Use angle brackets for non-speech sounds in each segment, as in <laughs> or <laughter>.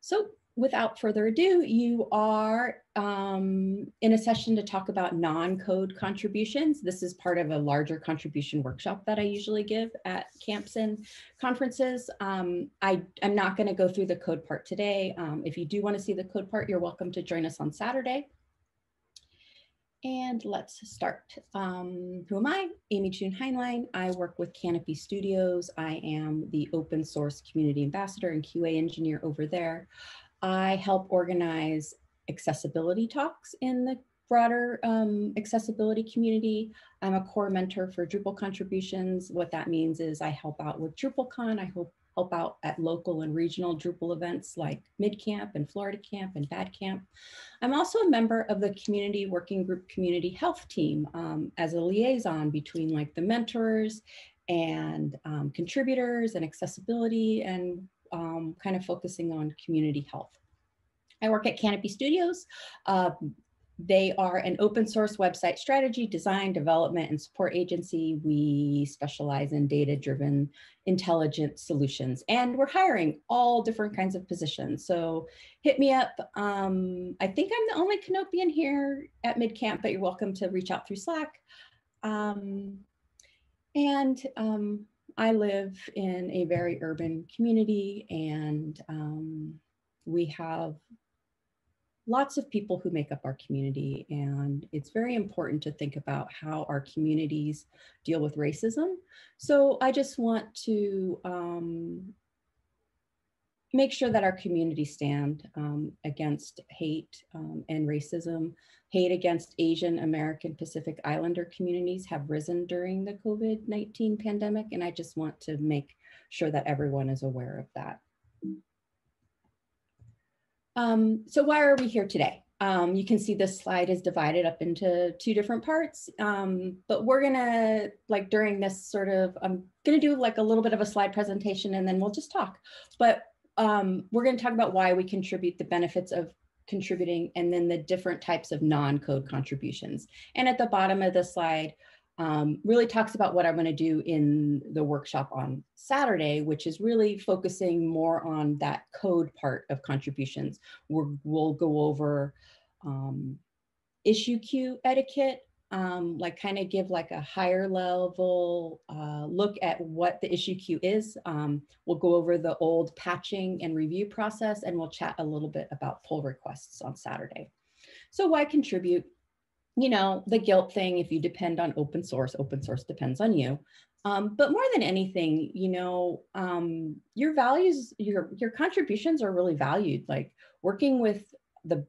So without further ado, you are um, in a session to talk about non-code contributions. This is part of a larger contribution workshop that I usually give at camps and conferences. Um, I, am not going to go through the code part today. Um, if you do want to see the code part, you're welcome to join us on Saturday. And let's start. Um, who am I? Amy June Hineline. I work with Kanopi Studios. I am the open source community ambassador and QA engineer over there. I help organize accessibility talks in the broader um, accessibility community. I'm a core mentor for Drupal contributions. What that means is I help out with DrupalCon. I hope help out at local and regional Drupal events like MidCamp and Florida Camp and Bad Camp. I'm also a member of the community working group community health team um, as a liaison between like the mentors and um, contributors and accessibility and um, kind of focusing on community health. I work at Kanopi Studios. Uh, they are an open source website strategy, design, development, and support agency. We specialize in data driven intelligent solutions and we're hiring all different kinds of positions. So hit me up. Um, I think I'm the only Kanopian here at MidCamp, but you're welcome to reach out through Slack. Um, and um, I live in a very urban community and um, we have lots of people who make up our community. And it's very important to think about how our communities deal with racism. So I just want to um, make sure that our community stand um, against hate um, and racism. Hate against Asian American Pacific Islander communities have risen during the COVID-19 pandemic. And I just want to make sure that everyone is aware of that. Um, so why are we here today? Um, you can see this slide is divided up into two different parts, um, but we're gonna, like during this sort of, I'm gonna do like a little bit of a slide presentation and then we'll just talk. But um, we're gonna talk about why we contribute the benefits of contributing and then the different types of non-code contributions. And at the bottom of the slide, um, really talks about what I'm going to do in the workshop on Saturday, which is really focusing more on that code part of contributions. we will go over um, issue queue etiquette, um, like kind of give like a higher level uh, look at what the issue queue is. Um, we'll go over the old patching and review process, and we'll chat a little bit about pull requests on Saturday. So why contribute? You know, the guilt thing, if you depend on open source, open source depends on you. Um, but more than anything, you know, um, your values, your, your contributions are really valued. Like working with the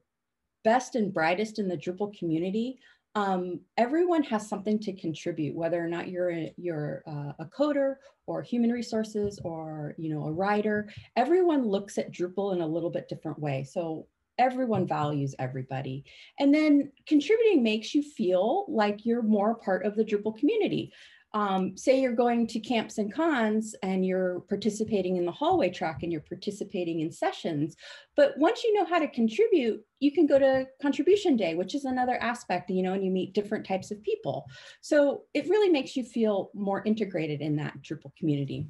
best and brightest in the Drupal community, um, everyone has something to contribute, whether or not you're a, you're a, a coder or human resources or you know a writer. Everyone looks at Drupal in a little bit different way. So everyone values everybody. And then contributing makes you feel like you're more part of the Drupal community. Um, say you're going to camps and cons and you're participating in the hallway track and you're participating in sessions. But once you know how to contribute, you can go to contribution day, which is another aspect, you know, and you meet different types of people. So it really makes you feel more integrated in that Drupal community.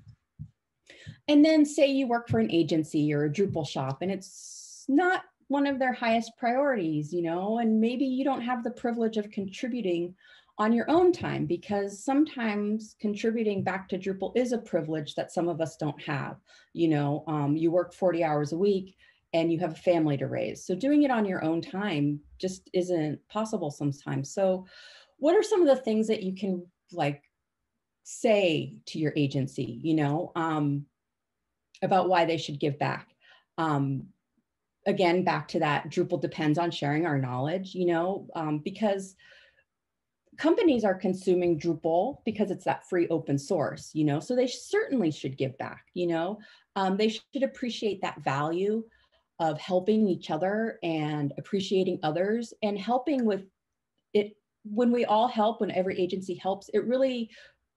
And then say you work for an agency or a Drupal shop and it's not one of their highest priorities, you know, and maybe you don't have the privilege of contributing on your own time because sometimes contributing back to Drupal is a privilege that some of us don't have. You know, um, you work 40 hours a week and you have a family to raise. So doing it on your own time just isn't possible sometimes. So what are some of the things that you can like say to your agency, you know, um, about why they should give back? Um, again, back to that, Drupal depends on sharing our knowledge, you know, um, because companies are consuming Drupal because it's that free open source, you know, so they certainly should give back, you know, um, they should appreciate that value of helping each other and appreciating others and helping with it. When we all help, when every agency helps, it really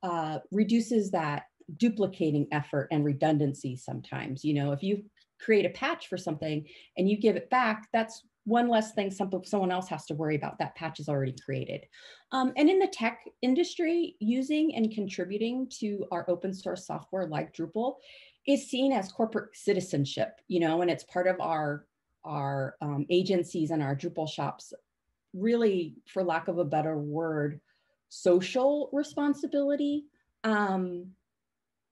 uh, reduces that duplicating effort and redundancy sometimes. You know, if you create a patch for something and you give it back, that's one less thing some, someone else has to worry about. That patch is already created. Um, and in the tech industry, using and contributing to our open source software like Drupal is seen as corporate citizenship, you know, and it's part of our our um, agencies and our Drupal shops, really, for lack of a better word, social responsibility. Um,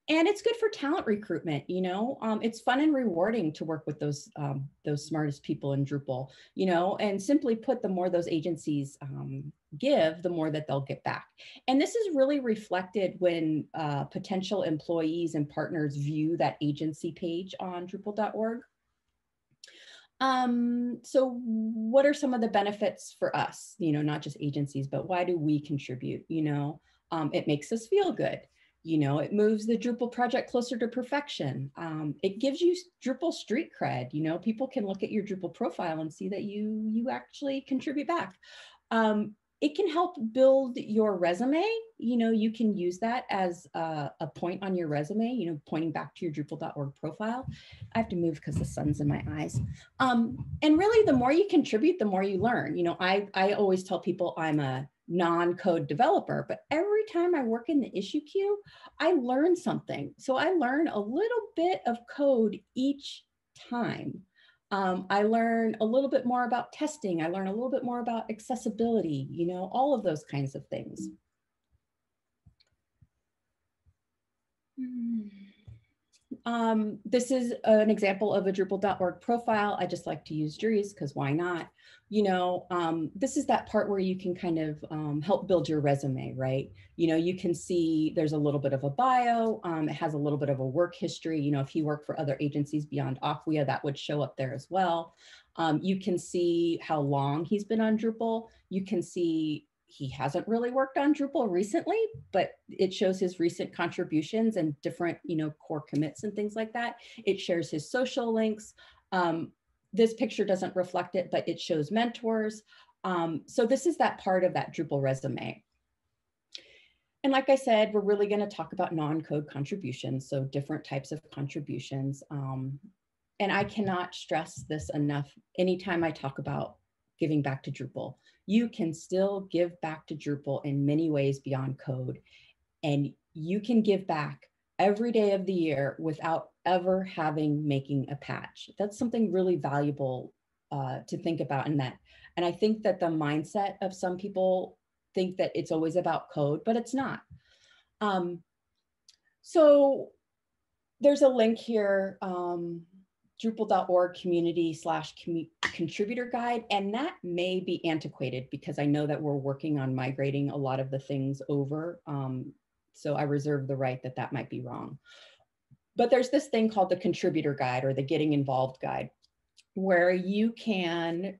and it's good for talent recruitment you know? Um, it's fun and rewarding to work with those um, those smartest people in drupal you know? And simply put the more those agencies um, give the more that they'll get back. And this is really reflected when uh, potential employees and partners view that agency page on drupal.org um, so what are some of the benefits for us? You know not just agencies but why do we contribute you know? Um, it makes us feel good you know, it moves the Drupal project closer to perfection. Um, it gives you Drupal street cred. You know, people can look at your Drupal profile and see that you you actually contribute back. Um, it can help build your resume. You know, you can use that as a, a, point on your resume, you know, pointing back to your Drupal.org profile. I have to move because the sun's in my eyes. Um, and really, the more you contribute, the more you learn. You know, I, I always tell people I'm a non-code developer, but every time I work in the issue queue, I learn something. So I learn a little bit of code each time. Um, I learn a little bit more about testing. I learn a little bit more about accessibility, you know, all of those kinds of things. Um, this is an example of a Drupal.org profile. I just like to use Dries because why not? You know, um, this is that part where you can kind of um, help build your resume, right? You know, you can see there's a little bit of a bio. Um, it has a little bit of a work history. You know, if he worked for other agencies beyond Acquia, that would show up there as well. Um, you can see how long he's been on Drupal. You can see he hasn't really worked on Drupal recently, but it shows his recent contributions and different, you know, core commits and things like that. It shares his social links. Um, this picture doesn't reflect it, but it shows mentors. Um, so this is that part of that Drupal resume. And like I said, we're really going to talk about non-code contributions, so different types of contributions. Um, and I cannot stress this enough anytime I talk about giving back to Drupal you can still give back to Drupal in many ways beyond code. And you can give back every day of the year without ever having making a patch. That's something really valuable uh, to think about in that. And I think that the mindset of some people think that it's always about code, but it's not. Um, so there's a link here. Um, drupal.org community slash contributor guide. And that may be antiquated because I know that we're working on migrating a lot of the things over. Um, so I reserve the right that that might be wrong. But there's this thing called the contributor guide or the getting involved guide where you can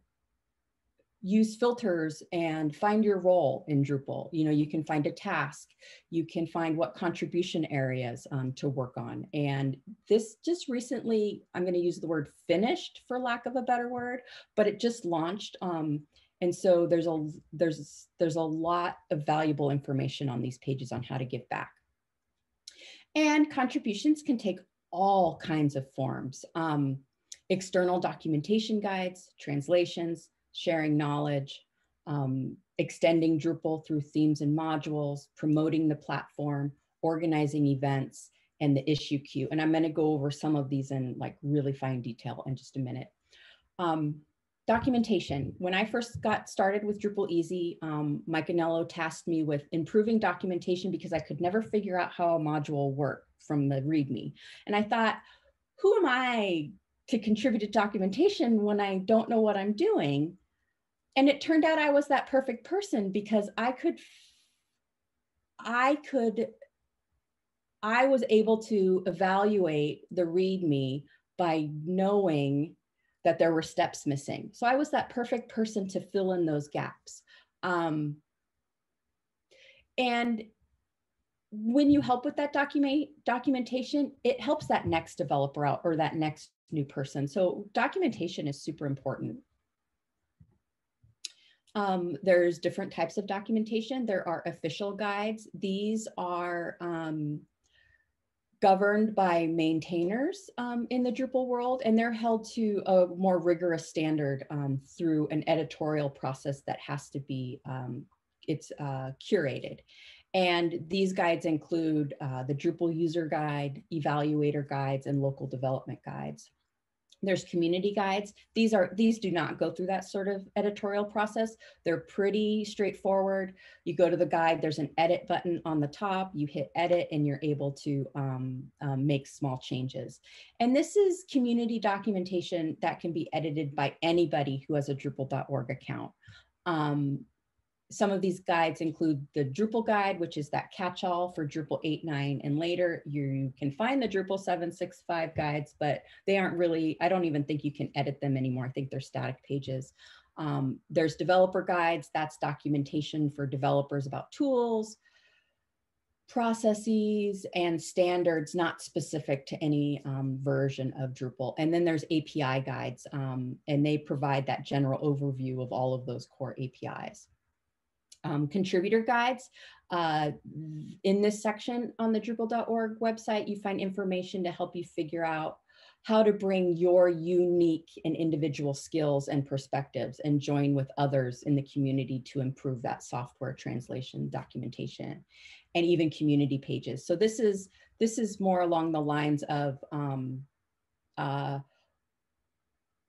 use filters and find your role in Drupal. You know, you can find a task, you can find what contribution areas um, to work on. And this just recently, I'm going to use the word finished for lack of a better word, but it just launched. Um, and so there's a there's there's a lot of valuable information on these pages on how to give back. And contributions can take all kinds of forms. Um, external documentation guides, translations, sharing knowledge, um, extending Drupal through themes and modules, promoting the platform, organizing events, and the issue queue. And I'm going to go over some of these in like really fine detail in just a minute. Um, documentation. When I first got started with Drupal Easy, um, Mike Anello tasked me with improving documentation because I could never figure out how a module worked from the README. And I thought, who am I to contribute to documentation when I don't know what I'm doing? And it turned out I was that perfect person because I could, I could, I was able to evaluate the README by knowing that there were steps missing. So I was that perfect person to fill in those gaps. Um, and when you help with that document documentation, it helps that next developer out or that next new person. So documentation is super important. Um, there's different types of documentation. There are official guides. These are um, governed by maintainers um, in the Drupal world, and they're held to a more rigorous standard um, through an editorial process that has to be, um, it's uh, curated. And these guides include uh, the Drupal user guide, evaluator guides, and local development guides. There's community guides. These are these do not go through that sort of editorial process. They're pretty straightforward. You go to the guide, there's an edit button on the top, you hit edit and you're able to um, um, make small changes. And this is community documentation that can be edited by anybody who has a Drupal.org account. Um, some of these guides include the Drupal guide, which is that catch-all for Drupal 8, 9, and later. You can find the Drupal 765 guides, but they aren't really, I don't even think you can edit them anymore. I think they're static pages. Um, there's developer guides, that's documentation for developers about tools, processes, and standards not specific to any um, version of Drupal. And then there's API guides, um, and they provide that general overview of all of those core APIs um, contributor guides. Uh, in this section on the Drupal.org website, you find information to help you figure out how to bring your unique and individual skills and perspectives and join with others in the community to improve that software translation documentation and even community pages. So this is this is more along the lines of um, uh,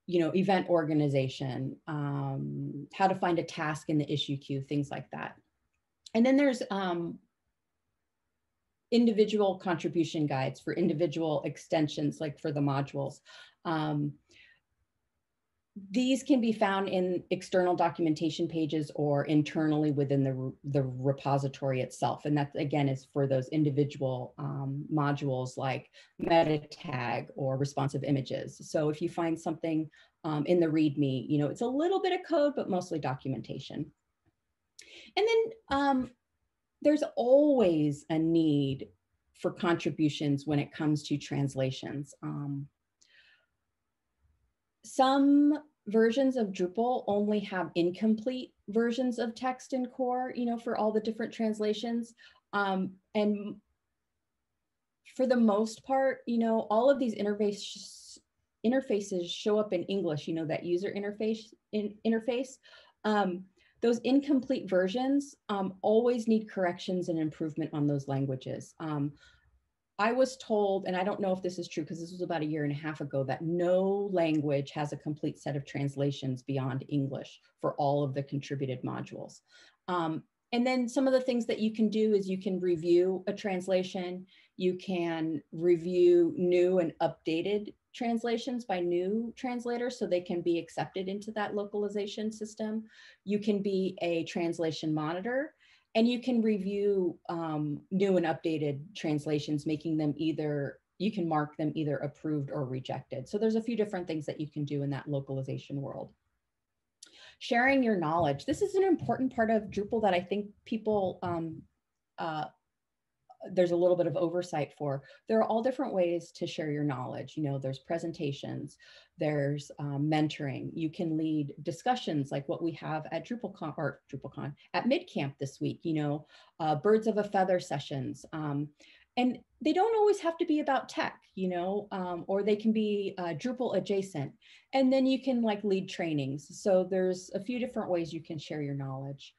you know, event organization, um, how to find a task in the issue queue, things like that. And then there's um, individual contribution guides for individual extensions, like for the modules. Um, these can be found in external documentation pages or internally within the, the repository itself. And that again is for those individual um, modules like meta tag or responsive images. So if you find something um, in the README, you know, it's a little bit of code, but mostly documentation. And then um, there's always a need for contributions when it comes to translations. Um, some versions of Drupal only have incomplete versions of text in core, you know, for all the different translations. Um, and for the most part, you know, all of these interface interfaces show up in English, you know, that user interface in, interface. Um, those incomplete versions um, always need corrections and improvement on those languages. Um, I was told, and I don't know if this is true because this was about a year and a half ago, that no language has a complete set of translations beyond English for all of the contributed modules. Um, and then some of the things that you can do is you can review a translation, you can review new and updated translations by new translators so they can be accepted into that localization system. You can be a translation monitor and you can review um, new and updated translations, making them either, you can mark them either approved or rejected. So there's a few different things that you can do in that localization world. Sharing your knowledge. This is an important part of Drupal that I think people um, uh, there's a little bit of oversight for. There are all different ways to share your knowledge. You know, there's presentations, there's um, mentoring. You can lead discussions like what we have at DrupalCon or DrupalCon at MidCamp this week. You know, uh, birds of a feather sessions. Um, and they don't always have to be about tech, you know, um, or they can be uh, Drupal adjacent. And then you can like lead trainings. So there's a few different ways you can share your knowledge.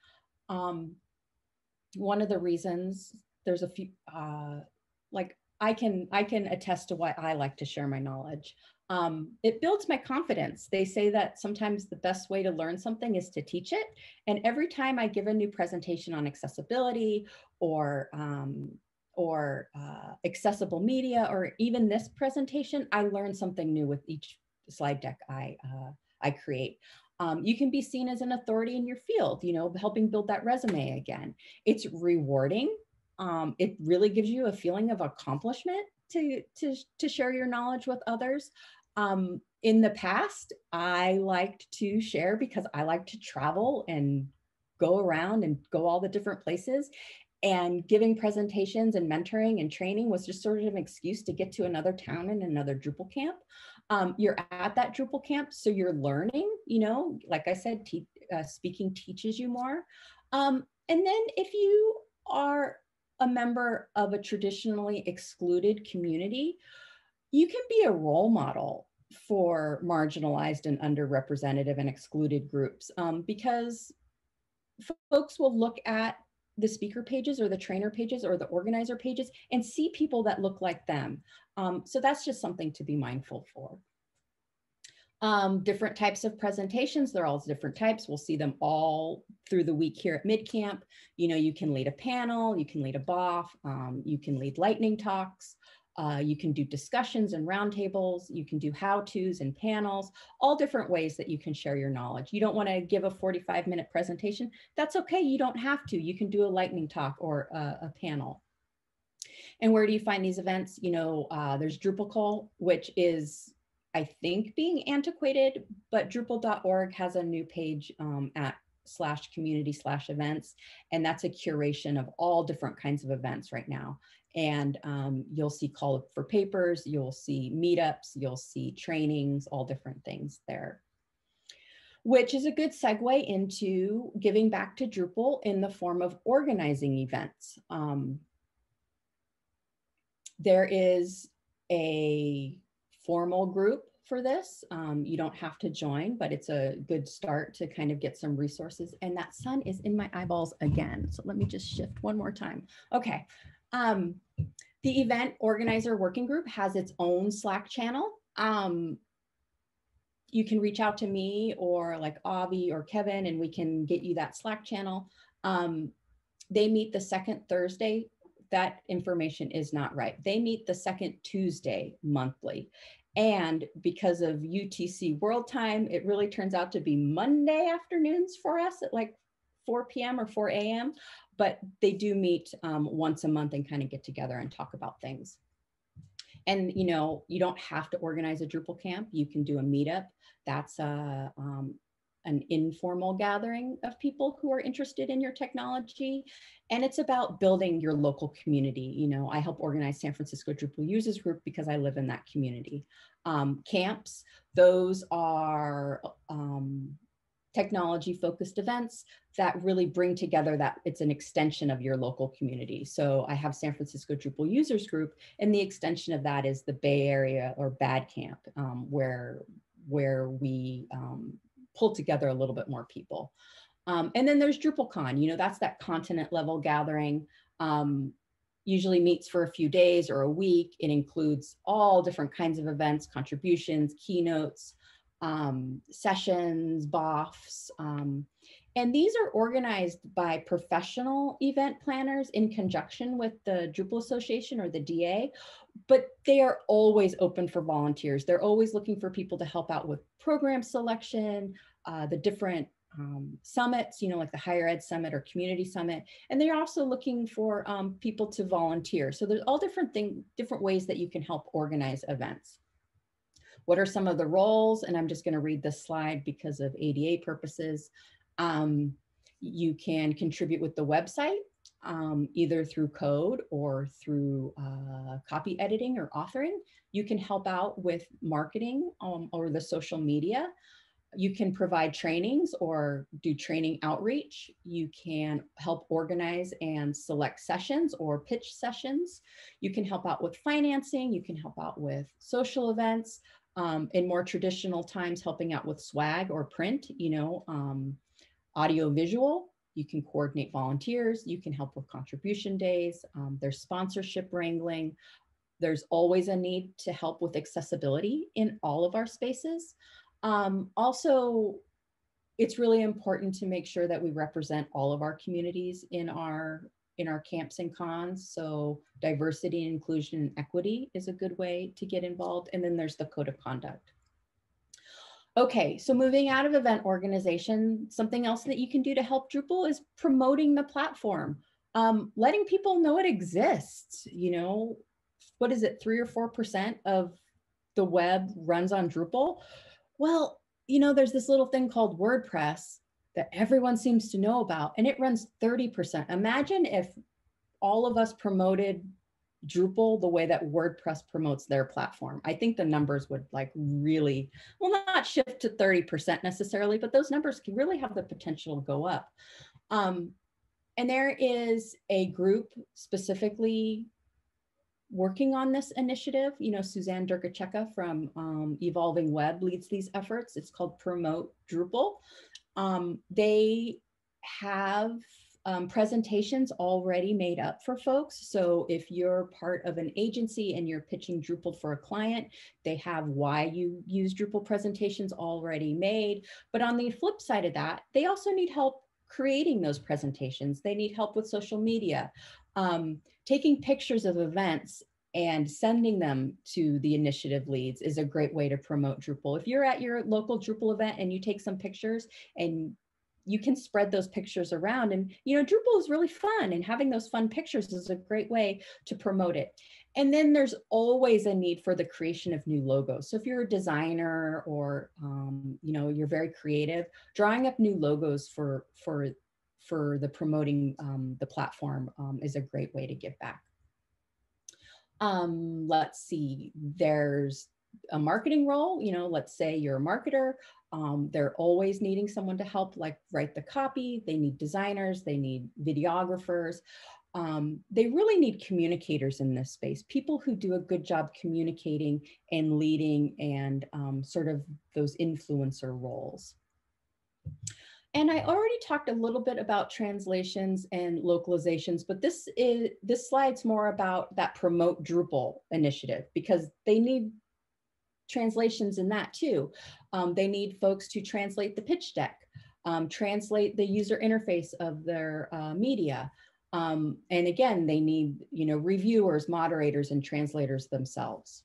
Um, one of the reasons there's a few uh, like I can I can attest to why I like to share my knowledge. Um, it builds my confidence. They say that sometimes the best way to learn something is to teach it. And every time I give a new presentation on accessibility or um, or uh, accessible media or even this presentation, I learn something new with each slide deck I uh, I create. Um, you can be seen as an authority in your field, you know, helping build that resume again. It's rewarding um, it really gives you a feeling of accomplishment to, to, to share your knowledge with others. Um, in the past, I liked to share because I like to travel and go around and go all the different places. And giving presentations and mentoring and training was just sort of an excuse to get to another town and another Drupal camp. Um, you're at that Drupal camp, so you're learning, you know, like I said, te uh, speaking teaches you more. Um, and then if you are a member of a traditionally excluded community, you can be a role model for marginalized and underrepresented and excluded groups um, because folks will look at the speaker pages or the trainer pages or the organizer pages and see people that look like them. Um, so that's just something to be mindful for. Um, different types of presentations, they're all different types. We'll see them all through the week here at MidCamp. You know, you can lead a panel, you can lead a BOF, um, you can lead lightning talks, uh, you can do discussions and roundtables, you can do how-tos and panels, all different ways that you can share your knowledge. You don't wanna give a 45 minute presentation, that's okay, you don't have to. You can do a lightning talk or a, a panel. And where do you find these events? You know, uh, there's Drupical, which is I think being antiquated, but Drupal.org has a new page um, at slash community slash events. And that's a curation of all different kinds of events right now. And um, you'll see call for papers, you'll see meetups, you'll see trainings, all different things there. Which is a good segue into giving back to Drupal in the form of organizing events. Um, there is a formal group for this. Um, you don't have to join, but it's a good start to kind of get some resources. And that sun is in my eyeballs again. So let me just shift one more time. Okay. Um, the event organizer working group has its own Slack channel. Um, you can reach out to me or like Avi or Kevin, and we can get you that Slack channel. Um, they meet the second Thursday that information is not right. They meet the second Tuesday monthly. And because of UTC World Time, it really turns out to be Monday afternoons for us at like 4 p.m. or 4 a.m. But they do meet um, once a month and kind of get together and talk about things. And you know, you don't have to organize a Drupal camp. You can do a meetup. That's a, um, an informal gathering of people who are interested in your technology. And it's about building your local community. You know, I help organize San Francisco Drupal Users Group because I live in that community. Um, camps, those are um, technology focused events that really bring together that it's an extension of your local community. So I have San Francisco Drupal Users Group, and the extension of that is the Bay Area or Bad Camp, um, where where we um, pull together a little bit more people. Um, and then there's DrupalCon, you know, that's that continent level gathering. Um, usually meets for a few days or a week. It includes all different kinds of events, contributions, keynotes, um, sessions, BOFs. Um, and these are organized by professional event planners in conjunction with the Drupal Association or the DA, but they are always open for volunteers. They're always looking for people to help out with program selection, uh, the different um, summits, you know, like the higher ed summit or community summit. And they're also looking for um, people to volunteer. So there's all different things, different ways that you can help organize events. What are some of the roles? And I'm just gonna read this slide because of ADA purposes. Um, you can contribute with the website, um, either through code or through uh, copy editing or authoring. You can help out with marketing um, or the social media. You can provide trainings or do training outreach. You can help organize and select sessions or pitch sessions. You can help out with financing. You can help out with social events. Um, in more traditional times, helping out with swag or print, you know, um, audio visual. You can coordinate volunteers. You can help with contribution days. Um, there's sponsorship wrangling. There's always a need to help with accessibility in all of our spaces. Um, also, it's really important to make sure that we represent all of our communities in our in our camps and cons. So diversity inclusion and equity is a good way to get involved. And then there's the code of conduct. Okay, so moving out of event organization, something else that you can do to help Drupal is promoting the platform, um, letting people know it exists. You know, what is it, three or 4% of the web runs on Drupal? Well, you know, there's this little thing called WordPress that everyone seems to know about, and it runs 30%. Imagine if all of us promoted Drupal the way that WordPress promotes their platform. I think the numbers would like really, well, not shift to 30% necessarily, but those numbers can really have the potential to go up. Um, and there is a group specifically working on this initiative. You know, Suzanne Dergacheva from um, Evolving Web leads these efforts. It's called Promote Drupal. Um, they have um, presentations already made up for folks. So if you're part of an agency and you're pitching Drupal for a client, they have why you use Drupal presentations already made. But on the flip side of that, they also need help creating those presentations. They need help with social media, um, taking pictures of events and sending them to the initiative leads is a great way to promote Drupal. If you're at your local Drupal event and you take some pictures and you can spread those pictures around. And you know drupal is really fun and having those fun pictures is a great way to promote it. And then there's always a need for the creation of new logos. So if you're a designer or um, you know you're very creative drawing up new logos for for for the promoting um, the platform um, is a great way to give back. Um, let's see there's a marketing role you know let's say you're a marketer um, they're always needing someone to help, like write the copy. They need designers, they need videographers. Um, they really need communicators in this space, people who do a good job communicating and leading and um, sort of those influencer roles. And I already talked a little bit about translations and localizations, but this is this slide's more about that promote Drupal initiative because they need translations in that too. Um, they need folks to translate the pitch deck, um, translate the user interface of their uh, media. Um, and again, they need you know reviewers, moderators, and translators themselves.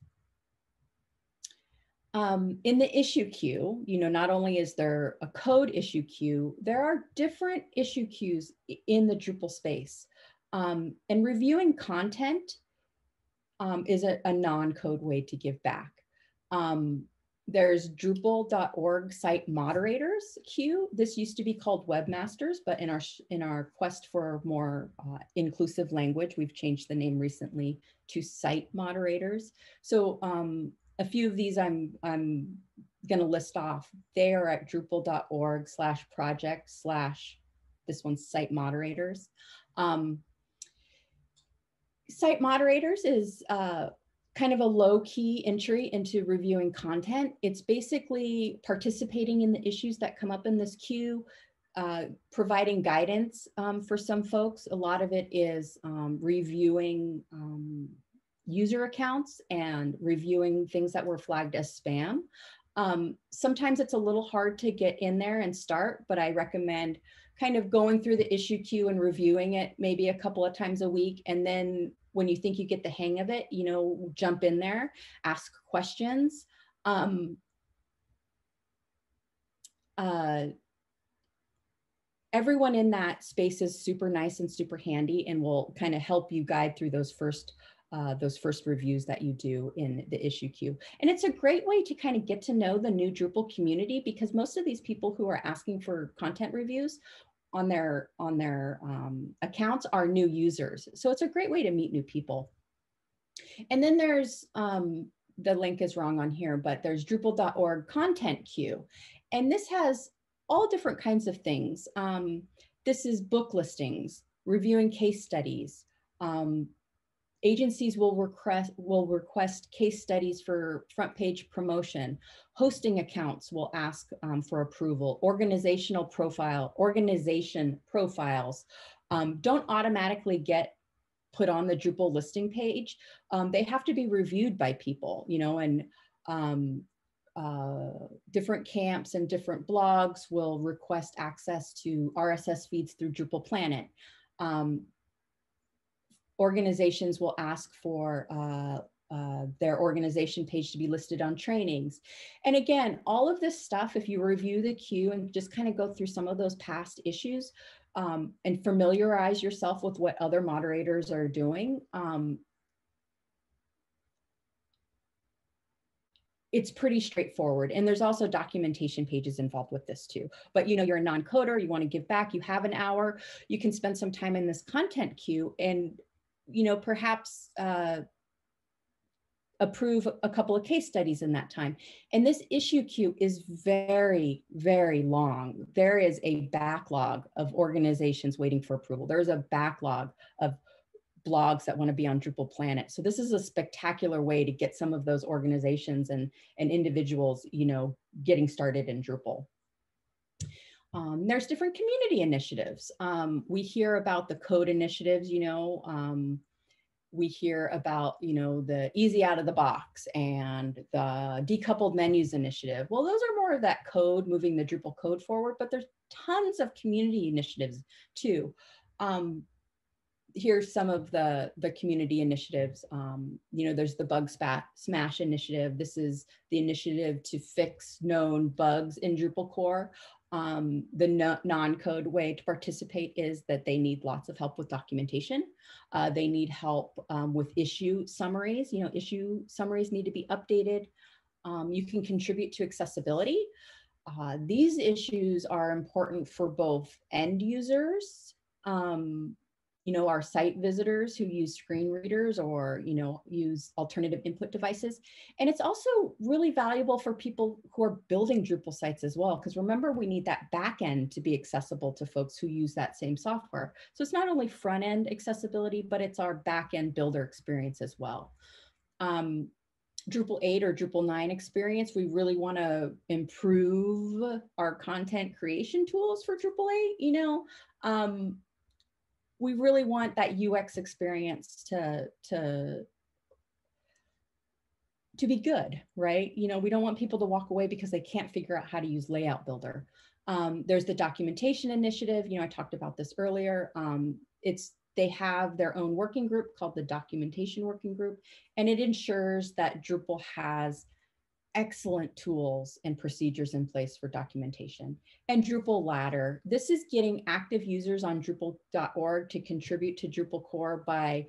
Um, in the issue queue, you know, not only is there a code issue queue, there are different issue queues in the Drupal space. Um, and reviewing content um, is a, a non-code way to give back. Um, there's Drupal.org site moderators queue. This used to be called webmasters, but in our in our quest for more uh, inclusive language, we've changed the name recently to site moderators. So um, a few of these I'm I'm going to list off. They are at Drupal.org slash project slash this one's site moderators. Um, site moderators is uh, kind of a low key entry into reviewing content. It's basically participating in the issues that come up in this queue, uh, providing guidance um, for some folks. A lot of it is um, reviewing um, user accounts and reviewing things that were flagged as spam. Um, sometimes it's a little hard to get in there and start, but I recommend kind of going through the issue queue and reviewing it maybe a couple of times a week and then when you think you get the hang of it, you know, jump in there, ask questions. Um, uh, everyone in that space is super nice and super handy and will kind of help you guide through those first uh, those first reviews that you do in the issue queue. And it's a great way to kind of get to know the new Drupal community because most of these people who are asking for content reviews on their on their um, accounts are new users. So it's a great way to meet new people. And then there's um, the link is wrong on here, but there's Drupal.org content queue, and this has all different kinds of things. Um, this is book listings, reviewing case studies, um, Agencies will request, will request case studies for front page promotion. Hosting accounts will ask um, for approval. Organizational profile, organization profiles um, don't automatically get put on the Drupal listing page. Um, they have to be reviewed by people, you know, and um, uh, different camps and different blogs will request access to RSS feeds through Drupal Planet. Um, organizations will ask for uh, uh, their organization page to be listed on trainings. And again, all of this stuff, if you review the queue and just kind of go through some of those past issues um, and familiarize yourself with what other moderators are doing, um, it's pretty straightforward and there's also documentation pages involved with this too but you know you're a non-coder you want to give back you have an hour you can spend some time in this content queue and you know, perhaps uh, approve a couple of case studies in that time. And this issue queue is very, very long. There is a backlog of organizations waiting for approval. There's a backlog of blogs that want to be on Drupal Planet. So this is a spectacular way to get some of those organizations and, and individuals, you know, getting started in Drupal. Um, there's different community initiatives. Um, we hear about the code initiatives, you know, um, we hear about, you know, the easy out of the box and the decoupled menus initiative. Well, those are more of that code, moving the Drupal code forward, but there's tons of community initiatives too. Um, here's some of the the community initiatives um, you know there's the bug spat, smash initiative this is the initiative to fix known bugs in drupal core um, the no, non-code way to participate is that they need lots of help with documentation. Uh, they need help um, with issue summaries. You know issue summaries need to be updated. Um, you can contribute to accessibility. Uh, these issues are important for both end users um, you know, our site visitors who use screen readers or, you know, use alternative input devices. And it's also really valuable for people who are building Drupal sites as well, because remember, we need that back end to be accessible to folks who use that same software. So it's not only front end accessibility, but it's our back end builder experience as well. Um, Drupal 8 or Drupal 9 experience, we really want to improve our content creation tools for Drupal 8. You know, um, we really want that UX experience to to to be good, right? You know, we don't want people to walk away because they can't figure out how to use Layout Builder. Um, there's the documentation initiative. You know, I talked about this earlier. Um, it's they have their own working group called the Documentation Working Group, and it ensures that Drupal has excellent tools and procedures in place for documentation. And Drupal Ladder, this is getting active users on Drupal.org to contribute to Drupal core by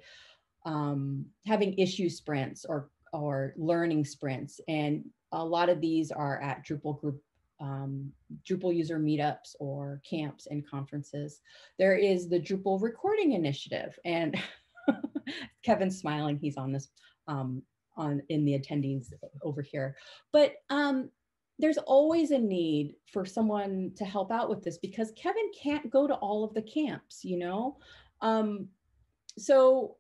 um, having issue sprints or, or learning sprints. And a lot of these are at Drupal group um, Drupal user meetups or camps and conferences. There is the Drupal recording initiative and <laughs> Kevin's smiling, he's on this um, on in the attendees over here. But um, there's always a need for someone to help out with this because Kevin can't go to all of the camps, you know? Um, so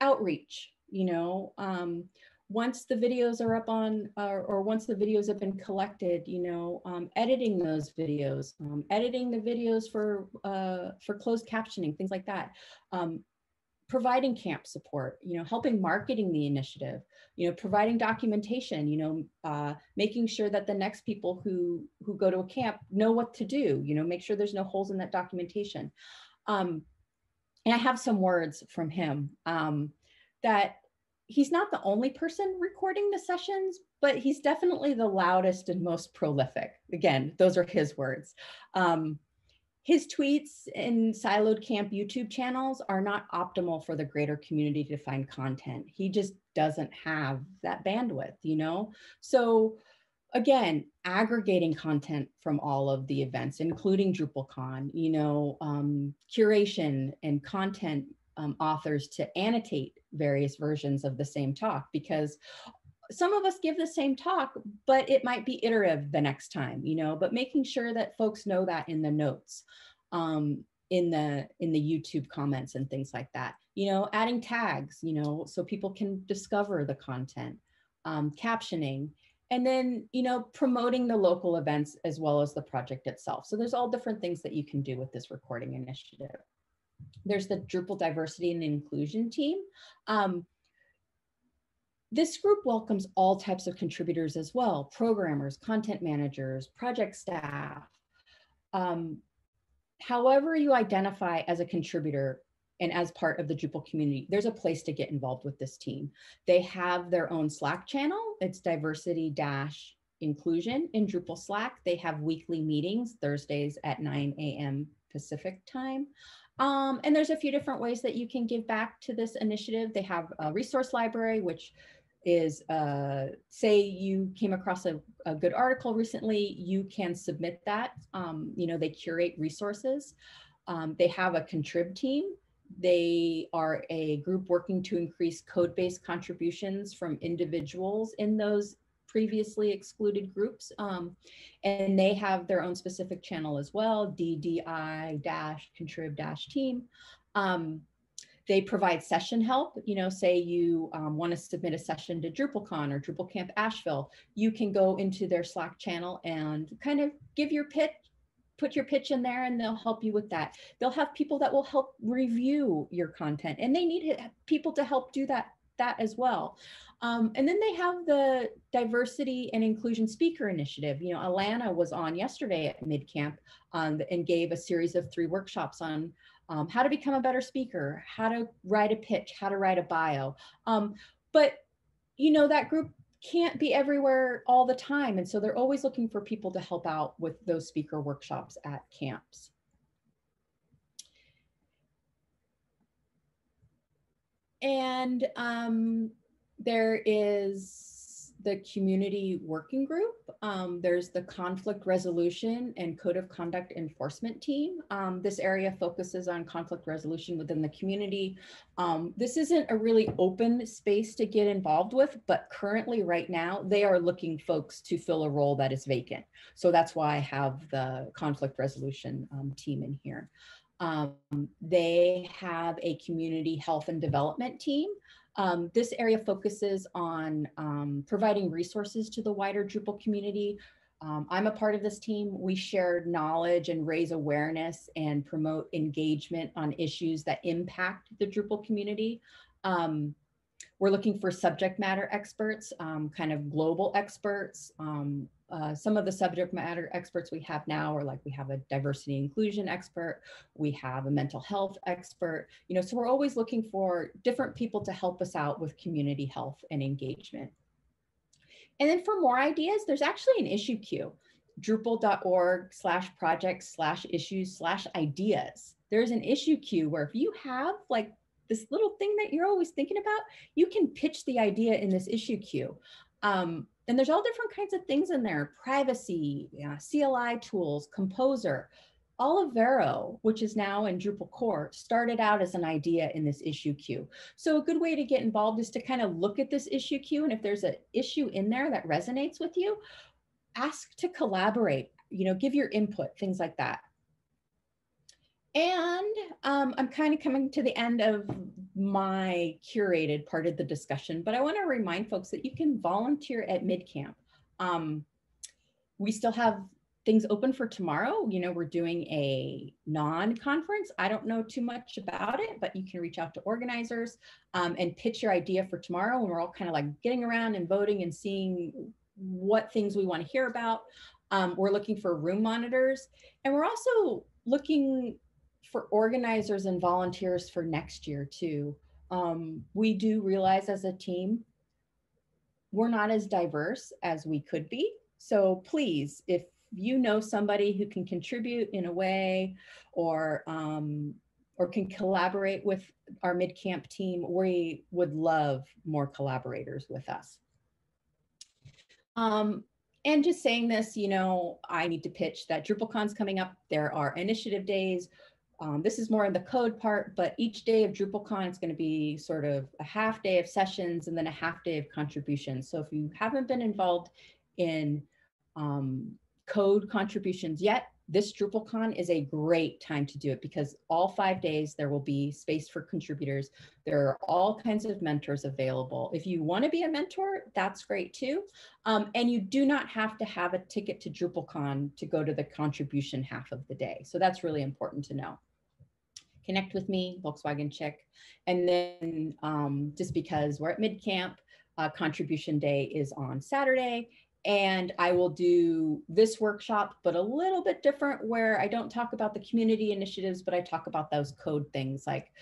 outreach, you know, um, once the videos are up on, uh, or once the videos have been collected, you know, um, editing those videos, um, editing the videos for uh, for closed captioning, things like that. Providing camp support, you know, helping marketing the initiative, you know, providing documentation, you know, uh, making sure that the next people who who go to a camp know what to do, you know, make sure there's no holes in that documentation. Um, and I have some words from him um, that he's not the only person recording the sessions, but he's definitely the loudest and most prolific. Again, those are his words. Um, his tweets and siloed camp YouTube channels are not optimal for the greater community to find content. He just doesn't have that bandwidth, you know? So again, aggregating content from all of the events, including DrupalCon, you know, um, curation and content um, authors to annotate various versions of the same talk because some of us give the same talk, but it might be iterative the next time, you know, but making sure that folks know that in the notes, um, in the in the YouTube comments and things like that. You know, adding tags, you know, so people can discover the content, um, captioning, and then, you know, promoting the local events as well as the project itself. So there's all different things that you can do with this recording initiative. There's the Drupal diversity and inclusion team. Um, this group welcomes all types of contributors as well, programmers, content managers, project staff. Um, however you identify as a contributor and as part of the Drupal community, there's a place to get involved with this team. They have their own Slack channel. It's diversity dash inclusion in Drupal Slack. They have weekly meetings Thursdays at 9 a.m. Pacific time. Um, and there's a few different ways that you can give back to this initiative. They have a resource library, which is uh, say you came across a, a, good article recently, you can submit that. Um, you know, they curate resources. Um, they have a contrib team. They are a group working to increase code-based contributions from individuals in those previously excluded groups. Um, and they have their own specific channel as well, DDI-contrib-team. Um, they provide session help. You know, say you um, want to submit a session to DrupalCon or DrupalCamp Asheville, you can go into their Slack channel and kind of give your pitch, put your pitch in there and they'll help you with that. They'll have people that will help review your content and they need people to help do that that as well. Um, and then they have the diversity and inclusion speaker initiative. You know, Alana was on yesterday at MidCamp um, and gave a series of three workshops on um, how to become a better speaker, how to write a pitch, how to write a bio. Um, but, you know, that group can't be everywhere all the time. And so they're always looking for people to help out with those speaker workshops at camps. And um, there is the community working group. Um, there's the conflict resolution and code of conduct enforcement team. Um, this area focuses on conflict resolution within the community. Um, this isn't a really open space to get involved with, but currently right now they are looking folks to fill a role that is vacant. So that's why I have the conflict resolution um, team in here. Um, they have a community health and development team. Um, this area focuses on um, providing resources to the wider Drupal community. Um, I'm a part of this team. We share knowledge and raise awareness and promote engagement on issues that impact the Drupal community. Um, we're looking for subject matter experts, um, kind of global experts, um, uh, some of the subject matter experts we have now are like we have a diversity inclusion expert, we have a mental health expert, you know, so we're always looking for different people to help us out with community health and engagement. And then for more ideas, there's actually an issue queue, drupal.org slash projects slash issues slash ideas. There's an issue queue where if you have like this little thing that you're always thinking about, you can pitch the idea in this issue queue. Um, and there's all different kinds of things in there, privacy, CLI tools, Composer. Olivero, which is now in Drupal core, started out as an idea in this issue queue. So a good way to get involved is to kind of look at this issue queue. And if there's an issue in there that resonates with you, ask to collaborate, you know, give your input, things like that. And um, I'm kind of coming to the end of my curated part of the discussion, but I want to remind folks that you can volunteer at MidCamp. Um, we still have things open for tomorrow. You know, we're doing a non-conference. I don't know too much about it, but you can reach out to organizers um, and pitch your idea for tomorrow. And we're all kind of like getting around and voting and seeing what things we want to hear about. Um, we're looking for room monitors and we're also looking for organizers and volunteers for next year too. Um, we do realize as a team, we're not as diverse as we could be. So please, if you know somebody who can contribute in a way or um, or can collaborate with our mid-camp team, we would love more collaborators with us. Um, and just saying this, you know, I need to pitch that DrupalCon's coming up. There are initiative days. Um, this is more in the code part, but each day of DrupalCon is going to be sort of a half day of sessions and then a half day of contributions. So if you haven't been involved in um, code contributions yet, this DrupalCon is a great time to do it because all five days there will be space for contributors. There are all kinds of mentors available. If you want to be a mentor, that's great too. Um, and you do not have to have a ticket to DrupalCon to go to the contribution half of the day. So that's really important to know connect with me, Volkswagen Chick. And then um, just because we're at mid camp, uh, contribution day is on Saturday. And I will do this workshop, but a little bit different where I don't talk about the community initiatives, but I talk about those code things like,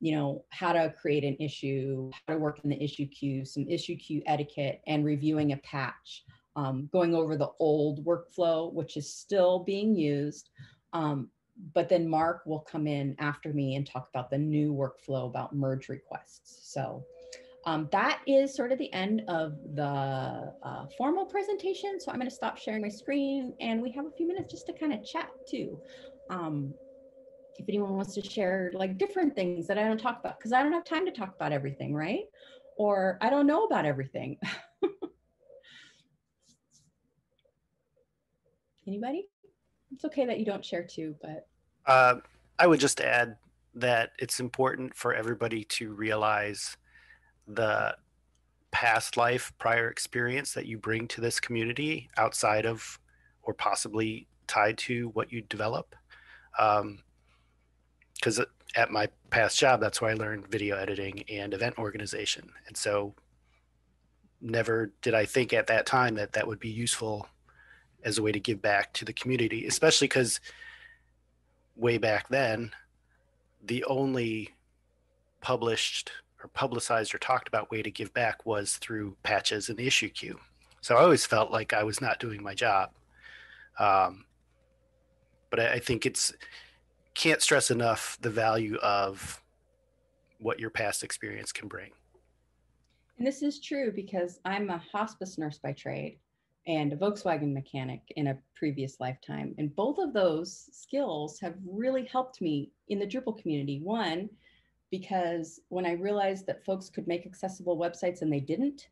you know, how to create an issue, how to work in the issue queue, some issue queue etiquette, and reviewing a patch, um, going over the old workflow, which is still being used, um, but then Mark will come in after me and talk about the new workflow about merge requests. So um, that is sort of the end of the uh, formal presentation. So I'm going to stop sharing my screen and we have a few minutes just to kind of chat too. Um, if anyone wants to share like different things that I don't talk about, because I don't have time to talk about everything, right? Or I don't know about everything. <laughs> Anybody? It's okay that you don't share too, but. Uh, I would just add that it's important for everybody to realize the past life prior experience that you bring to this community outside of or possibly tied to what you develop. Because at my past job, that's where I learned video editing and event organization. And so never did I think at that time that that would be useful as a way to give back to the community, especially because way back then, the only published or publicized or talked about way to give back was through patches in the issue queue. So I always felt like I was not doing my job. Um, but I, I think it's can't stress enough the value of what your past experience can bring. And this is true because I'm a hospice nurse by trade and a Volkswagen mechanic in a previous lifetime. And both of those skills have really helped me in the Drupal community. One, because when I realized that folks could make accessible websites and they didn't,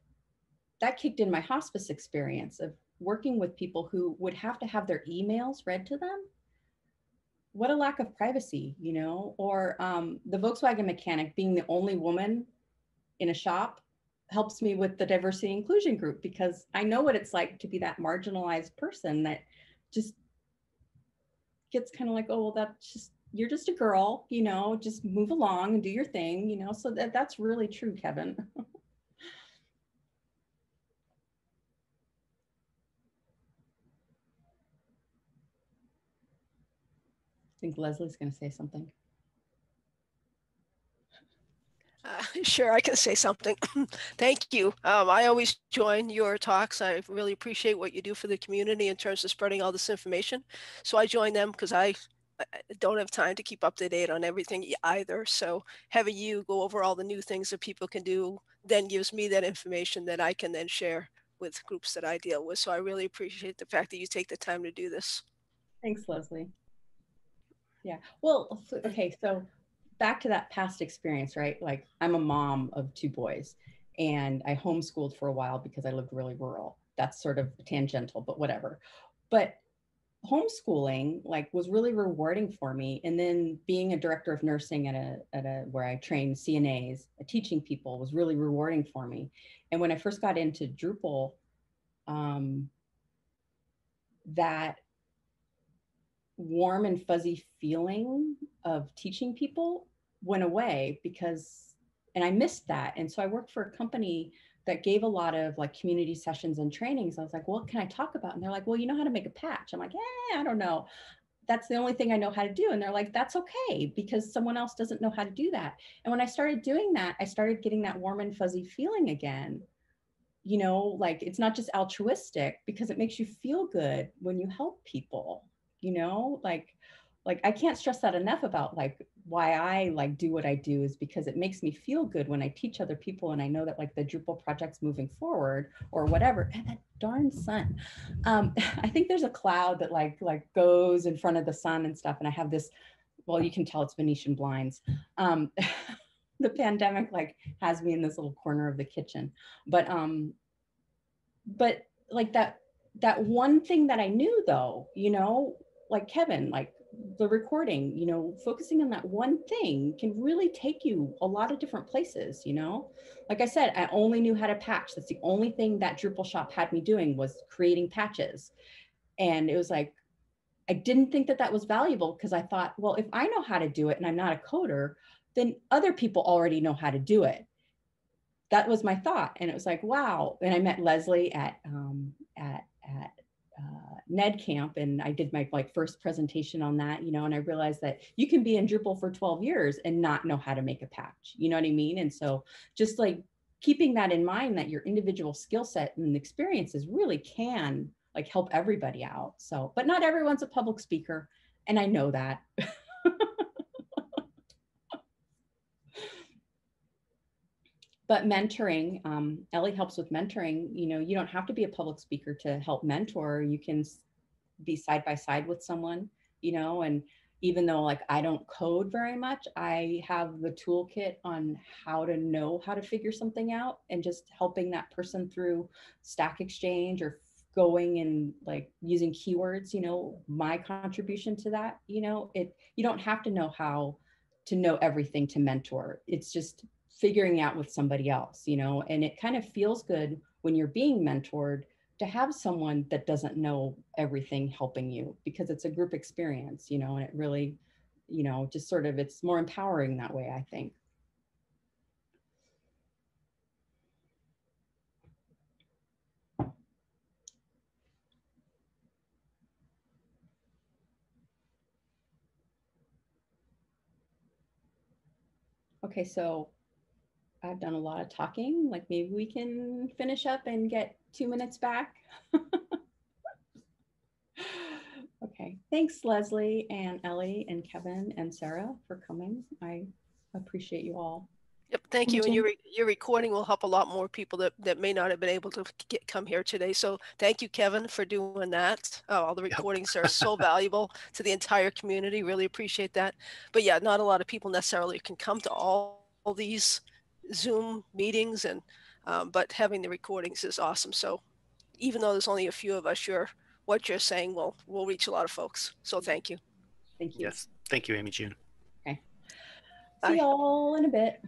that kicked in my hospice experience of working with people who would have to have their emails read to them. What a lack of privacy, you know, or um, the Volkswagen mechanic being the only woman in a shop helps me with the diversity inclusion group because I know what it's like to be that marginalized person that just gets kind of like, oh, well, that's just, you're just a girl, you know, just move along and do your thing, you know. So that, that's really true, Kevin. <laughs> I think Leslie's going to say something. Uh, <laughs> sure, I can say something. <clears throat> Thank you. Um, I always join your talks. I really appreciate what you do for the community in terms of spreading all this information. So I join them because I, I don't have time to keep up to date on everything either. So having you go over all the new things that people can do then gives me that information that I can then share with groups that I deal with. So I really appreciate the fact that you take the time to do this. Thanks, Leslie. Yeah. Well, okay. So back to that past experience, right? Like I'm a mom of two boys and I homeschooled for a while because I lived really rural. That's sort of tangential, but whatever. But homeschooling like was really rewarding for me and then being a director of nursing at a at a where i trained cnas teaching people was really rewarding for me and when i first got into drupal um, that warm and fuzzy feeling of teaching people went away because and I missed that. And so I worked for a company that gave a lot of like community sessions and trainings. I was like, what can I talk about? And they're like, well, you know how to make a patch. I'm like, yeah, I don't know. That's the only thing I know how to do. And they're like, that's okay because someone else doesn't know how to do that. And when I started doing that, I started getting that warm and fuzzy feeling again. You know, like it's not just altruistic because it makes you feel good when you help people, you know, like like I can't stress that enough about like why I like do what I do is because it makes me feel good when I teach other people and I know that like the Drupal project's moving forward or whatever. And that darn sun. Um, <laughs> I think there's a cloud that like like goes in front of the sun and stuff. And I have this, well, you can tell it's Venetian blinds. Um, <laughs> the pandemic like has me in this little corner of the kitchen. But um, but like that that one thing that I knew though, you know, like Kevin, like the recording, you know, focusing on that one thing can really take you a lot of different places, you know? Like I said, I only knew how to patch. That's the only thing that Drupal shop had me doing was creating patches. And it was like, I didn't think that that was valuable because I thought, well, if I know how to do it and I'm not a coder, then other people already know how to do it. That was my thought. And it was like, wow. And I met Leslie at, um, at, at uh, NedCamp and I did my like first presentation on that, you know, and I realized that you can be in Drupal for 12 years and not know how to make a patch, you know what I mean? And so just like keeping that in mind that your individual skill set and experiences really can like help everybody out. So, but not everyone's a public speaker. And I know that. <laughs> but mentoring um, ellie helps with mentoring you know you don't have to be a public speaker to help mentor. You can be side by side with someone you know and even though like i don't code very much i have the toolkit on how to know how to figure something out and just helping that person through stack exchange or going and like using keywords you know my contribution to that you know it you don't have to know how to know everything to mentor. It's just figuring out with somebody else, you know, and it kind of feels good when you're being mentored to have someone that doesn't know everything helping you because it's a group experience, you know, and it really, you know, just sort of it's more empowering that way, I think. Okay, so I've done a lot of talking, like maybe we can finish up and get two minutes back. <laughs> Okay, thanks Leslie and Ellie and Kevin and Sarah for coming. I appreciate you all. Yep, thank you. And your, your recording will help a lot more people that, that may not have been able to get, come here today. So thank you, Kevin, for doing that. Oh, all the recordings are so <laughs> valuable to the entire community. Really appreciate that. But yeah, not a lot of people necessarily can come to all, all these Zoom meetings and, um, but having the recordings is awesome. So even though there's only a few of us, you're, what you're saying will, will reach a lot of folks. So thank you. Thank you. Yes. Thank you, Amy June. Okay. See y'all in a bit.